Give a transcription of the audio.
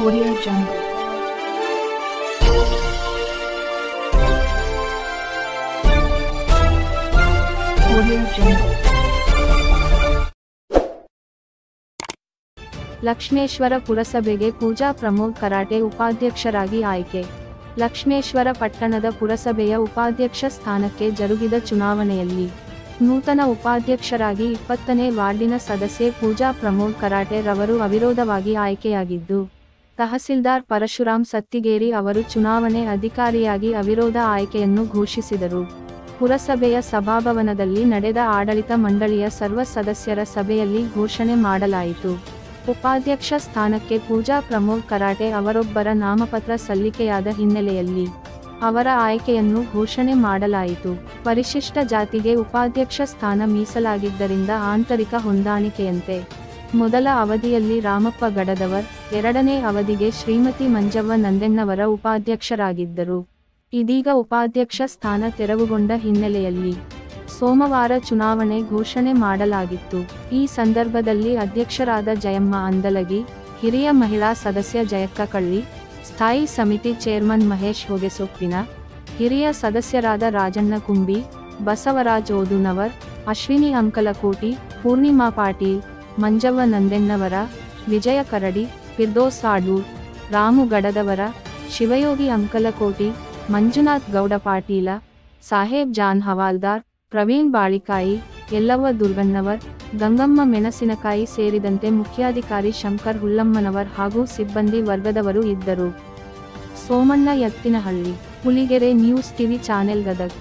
Audio Jungle. Lakshmeshwar ಪುರಸಭೆಗೆ ಪೂಜಾ Pramod karate ಉಪಾಧ್ಯಕ್ಷರಾಗಿ ಆಯ್ಕೆ ಲಕ್ಷ್ಮೇಶ್ವರ ಪಟ್ಟಣದ ಪುರಸಭೆಯ ಉಪಾಧ್ಯಕ್ಷ ಸ್ಥಾನಕ್ಕೆ ಜರುಗಿದ ಚುನಾವಣೆಯಲ್ಲಿ ನೂತನ ಉಪಾಧ್ಯಕ್ಷರಾಗಿ ಇಪ್ಪತ್ತನೇ ವಾರ್ಡಿನ ಸದಸ್ಯೆ ಪೂಜಾ ಪ್ರಮೋದ್ ಕರಾಟೆ ರವರು ಅವಿರೋಧವಾಗಿ ಆಯ್ಕೆಯಾಗಿದ್ದು ತಹಸೀಲ್ದಾರ್ ಪರಶುರಾಮ್ ಸತ್ತಿಗೇರಿ ಅವರು ಚುನಾವಣೆ ಅಧಿಕಾರಿಯಾಗಿ ಅವಿರೋಧ ಆಯ್ಕೆಯನ್ನು ಘೋಷಿಸಿದರು. ಪುರಸಭೆಯ ಸಭಾಭವನದಲ್ಲಿ ನಡೆದ ಆಡಳಿತ ಮಂಡಳಿಯ ಸರ್ವ ಸದಸ್ಯರ ಸಭೆಯಲ್ಲಿ ಘೋಷಣೆ ಮಾಡಲಾಯಿತು. ಉಪಾಧ್ಯಕ್ಷ ಸ್ಥಾನಕ್ಕೆ ಪೂಜಾ ಪ್ರಮೋದ್ ಕರಾಟೆ ಅವರೊಬ್ಬರ ನಾಮಪತ್ರ ಸಲ್ಲಿಕೆಯಾದ ಹಿನ್ನೆಲೆಯಲ್ಲಿ ಅವರ ಆಯ್ಕೆಯನ್ನು ಘೋಷಣೆ ಮಾಡಲಾಯಿತು. ಪರಿಶಿಷ್ಟ ಜಾತಿಗೆ ಉಪಾಧ್ಯಕ್ಷ ಸ್ಥಾನ ಮೀಸಲಾಗಿದ್ದರಿಂದ ಆಂತರಿಕ ಹೊಂದಾಣಿಕೆಯಂತೆ ಮೊದಲ ಅವಧಿಯಲ್ಲಿ ರಾಮಪ್ಪ ಗಡದವರ್, ಎರಡನೇ ಅವಧಿಗೆ ಶ್ರೀಮತಿ ಮಂಜವ್ವ ನಂದೆಣ್ಣವರ ಉಪಾಧ್ಯಕ್ಷರಾಗಿದ್ದರು. ಇದೀಗ ಉಪಾಧ್ಯಕ್ಷ ಸ್ಥಾನ ತೆರವುಗೊಂಡ ಹಿನ್ನೆಲೆಯಲ್ಲಿ ಸೋಮವಾರ ಚುನಾವಣೆ ಘೋಷಣೆ ಮಾಡಲಾಗಿತ್ತು. ಈ ಸಂದರ್ಭದಲ್ಲಿ ಅಧ್ಯಕ್ಷರಾದ ಜಯಮ್ಮ ಅಂದಲಗಿ, ಹಿರಿಯ ಮಹಿಳಾ ಸದಸ್ಯ ಜಯಕ್ಕ ಕಳ್ಳಿ ಸ್ಥಾಯಿ ಸಮಿತಿ ಚೇರ್ಮನ್ ಮಹೇಶ್ ಹೊಗೆಸೊಪ್ಪಿನ, ಹಿರಿಯ ಸದಸ್ಯರಾದ ರಾಜಣ್ಣ ಕುಂಬಿ, ಬಸವರಾಜ್ ಓದುನವರ್, ಅಶ್ವಿನಿ ಅಂಕಲಕೋಟಿ, ಪೂರ್ಣಿಮಾ ಪಾಟೀಲ್ ಮಂಜವ್ವ ನಂದೆಣ್ಣವರ ವಿಜಯ ಕರಡಿ, ಫಿರ್ದೋಸ್ ಆಡೂರ್, ರಾಮು ಗಡದವರ, ಶಿವಯೋಗಿ ಅಂಕಲಕೋಟಿ, ಮಂಜುನಾಥ್ ಗೌಡ ಪಾಟೀಲ, ಸಾಹೇಬ್ ಜಾನ್ ಹವಾಲ್ದಾರ್, ಪ್ರವೀಣ್ ಬಾಳಿಕಾಯಿ, ಯಲ್ಲವ್ವ ದುರ್ಗಣ್ಣವರ್, ಗಂಗಮ್ಮ ಮೆಣಸಿನಕಾಯಿ ಸೇರಿದಂತೆ ಮುಖ್ಯಾಧಿಕಾರಿ ಶಂಕರ್ ಹುಲ್ಲಮ್ಮನವರ್ ಹಾಗೂ ಸಿಬ್ಬಂದಿ ವರ್ಗದವರು ಇದ್ದರು. Somanna Ettinahalli Huligere news TV channel Gadag.